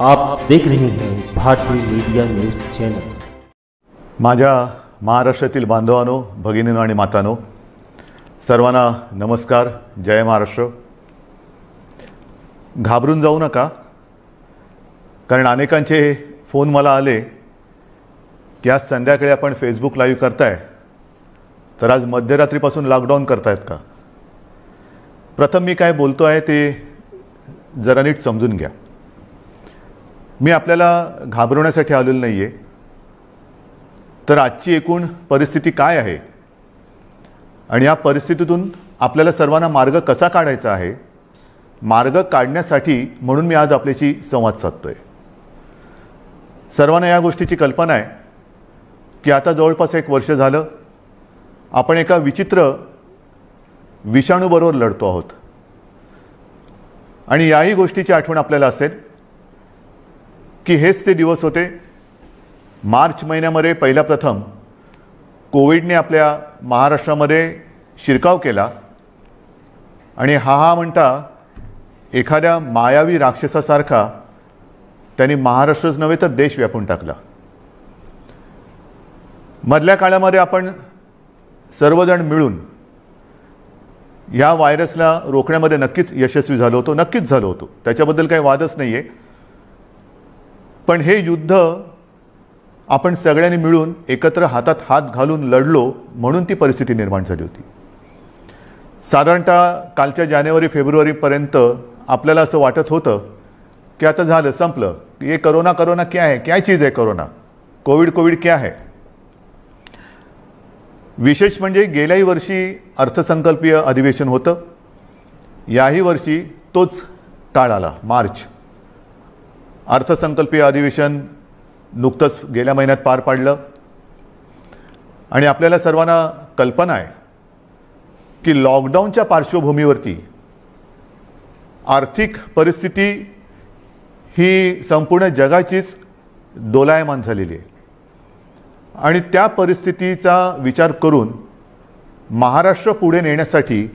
आप देख रहे हैं भारतीय मीडिया न्यूज चॅनल। माझ्या महाराष्ट्रातील बांधवानो भगिनीनो आणि मातानो सर्वांना नमस्कार जय महाराष्ट्र. घाबरून जाऊ नका कारण अनेकांचे फोन मला आले की आज संध्याकाळी आपण फेसबुक लाईव्ह करताय तर आज मध्यरात्रीपासून लॉकडाऊन करतायत का? प्रथम मी काय बोलतो आहे ते जरा नीट समजून घ्या. मी आपल्याला घाबरवण्यासाठी आलेलो नाही आहे तर आजची एकूण परिस्थिती काय आहे? आणि या परिस्थितीतून आपल्याला सर्वांना मार्ग कसा काढायचा आहे? मार्ग काढण्यासाठी म्हणून मी आज आपल्याशी संवाद साधतो आहे सर्वांना या गोष्टीची कल्पना आहे की आता जवळपास एक वर्ष झालं आपण एका विचित्र विषाणूबरोबर लढतो आहोत. आणि याही गोष्टीची आठवण आपल्याला असेल की हेच ते दिवस होते. मार्च महिन्यामध्ये पहिल्या प्रथम कोविडने आपल्या महाराष्ट्रामध्ये शिरकाव केला. आणि हा हा म्हणता एखाद्या मायावी राक्षसासारखा त्यांनी महाराष्ट्रच नव्हे तर देश व्यापून टाकला. मधल्या काळामध्ये आपण सर्वजण मिळून या व्हायरसला रोखण्यामध्ये नक्कीच यशस्वी झालो होतो नक्कीच झालो होतो. त्याच्याबद्दल काही वादच नाही आहे पण हे युद्ध आपण सगळ्यांनी मिळून एकत्र हातात हात घालून लढलो म्हणून ती परिस्थिती निर्माण झाली होती. साधारणतः कालच्या जानेवारी फेब्रुवारीपर्यंत आपल्याला असं वाटत होतं की आता झालं संपलं. ये करोना करोना क्या है? क्या चीज आहे करोना? कोविड कोविड क्या है? विशेष म्हणजे गेल्याही वर्षी अर्थसंकल्पीय अधिवेशन होतं. याही वर्षी तोच काळ आला मार्च. अर्थसंकल्पीय अधिवेशन नुकतंच गेल्या महिन्यात पार पाडलं. आणि आपल्याला सर्वांना कल्पना आहे की लॉकडाऊनच्या पार्श्वभूमीवरती आर्थिक परिस्थिती ही संपूर्ण जगाचीच दोलायमान झालेली आहे. आणि त्या परिस्थितीचा विचार करून महाराष्ट्र पुढे नेण्यासाठी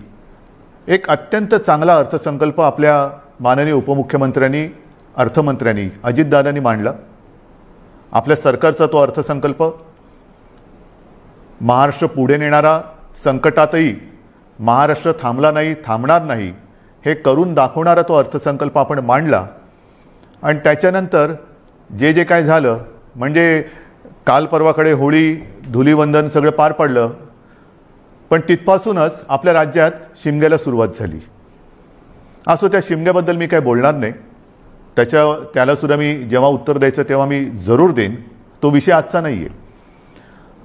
एक अत्यंत चांगला अर्थसंकल्प आपल्या माननीय उपमुख्यमंत्र्यांनी अर्थमंत्र्यांनी अजितदादांनी मांडला. आपल्या सरकारचा तो अर्थसंकल्प. महाराष्ट्र पुढे नेणारा संकटातही महाराष्ट्र थांबला नाही थांबणार नाही हे करून दाखवणारा तो अर्थसंकल्प आपण मांडला. आणि त्याच्यानंतर जे जे काय झालं म्हणजे काल परवाकडे होळी धुलीवंदन सगळं पार पडलं पण तिथपासूनच आपल्या राज्यात शिमग्याला सुरुवात झाली. असो त्या शिमग्याबद्दल मी काय बोलणार नाही. त्याच्या त्यालासुद्धा मी जेव्हा उत्तर द्यायचं तेव्हा मी जरूर देईन. तो विषय आजचा नाही आहे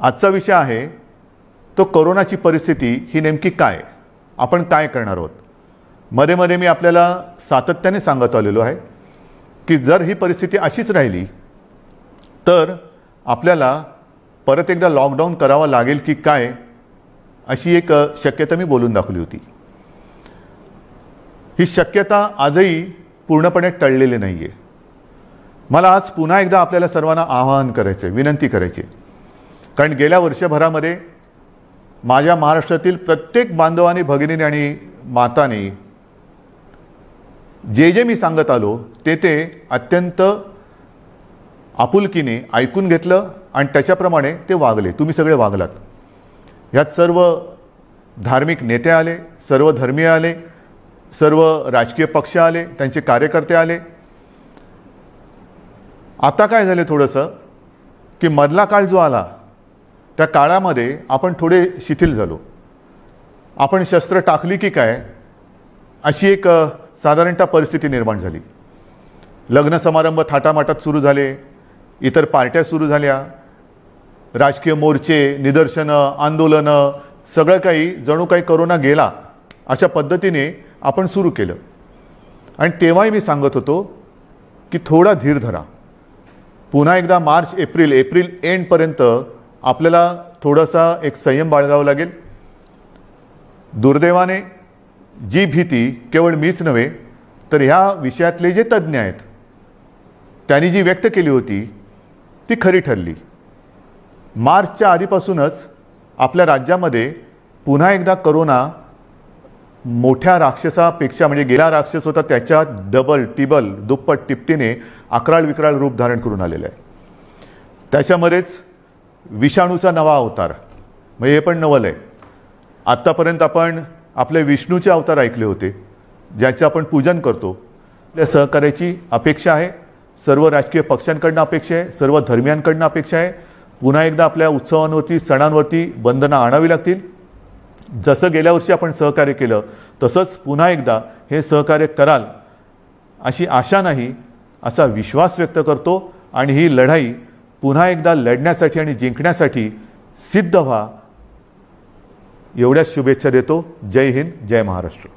आजचा विषय आहे तो कोरोनाची परिस्थिती ही नेमकी काय? आपण काय करणार आहोत? मध्ये मध्ये मी आपल्याला सातत्याने सांगत आलेलो आहे की जर ही परिस्थिती अशीच राहिली तर आपल्याला परत एकदा लॉकडाऊन करावा लागेल की काय अशी एक शक्यता मी बोलून दाखवली होती. ही शक्यता आजही पूर्णपणे टळलेले नाही आहे मला आज पुन्हा एकदा आपल्याला सर्वांना आवाहन करायचं आहे विनंती करायची कारण गेल्या वर्षभरामध्ये माझ्या महाराष्ट्रातील प्रत्येक बांधवानी भगिनीने आणि माताने जे जे मी सांगत आलो ते ते अत्यंत आपुलकीने ऐकून घेतलं आणि त्याच्याप्रमाणे ते वागले. तुम्ही सगळे वागलात. ह्यात सर्व धार्मिक नेते आले सर्व धर्मीय आले सर्व राजकीय पक्ष आले त्यांचे कार्यकर्ते आले. आता काय झाले थोडंसं? की मधला काळ जो आला त्या काळामध्ये आपण थोडे शिथिल झालो. आपण शस्त्र टाकली की काय? अशी एक साधारणतः परिस्थिती निर्माण झाली. लग्न समारंभ थाटामाटात सुरू झाले इतर पार्ट्या सुरू झाल्या. राजकीय मोर्चे निदर्शनं आंदोलनं सगळं काही जणू काही करोना गेला अशा पद्धतीने आपण सुरू केलं. आणि तेव्हाही मी सांगत होतो की थोडा धीर धरा. पुन्हा एकदा मार्च एप्रिल एप्रिल एंडपर्यंत आपल्याला थोडासा एक संयम बाळगावा लागेल. दुर्दैवाने जी भीती केवळ मीच नव्हे तर ह्या विषयातले जे तज्ज्ञ आहेत त्यांनी जी व्यक्त केली होती ती खरी ठरली. मार्चच्या आधीपासूनच आपल्या राज्यामध्ये पुन्हा एकदा करोना मोठ्या राक्षसापेक्षा म्हणजे गेला राक्षस होता त्याच्या डबल टिबल दुप्पट टिपटीने अकराळ विकराळ रूप धारण करून आलेलं आहे. त्याच्यामध्येच विषाणूचा नवा अवतार म्हणजे हे पण नवल आहे. आत्तापर्यंत आपण आपले विष्णूचे अवतार ऐकले होते ज्याचे आपण पूजन करतो. आपल्या सहकार्याची अपेक्षा आहे सर्व राजकीय पक्षांकडनं अपेक्षा आहे सर्व धर्मियांकडनं अपेक्षा आहे. पुन्हा एकदा आपल्या उत्सवांवरती सणांवरती बंधनं आणावी लागतील. जसं गेल्या वर्षी आपण सहकार्य केलं तसंच पुन्हा एकदा हे सहकार्य कराल अशी आशा नाही असा विश्वास व्यक्त करतो आणि ही लढाई पुन्हा एकदा लढण्यासाठी आणि जिंकण्यासाठी सिद्ध व्हा. एवढ्याच शुभेच्छा देतो. जय हिंद जय महाराष्ट्र.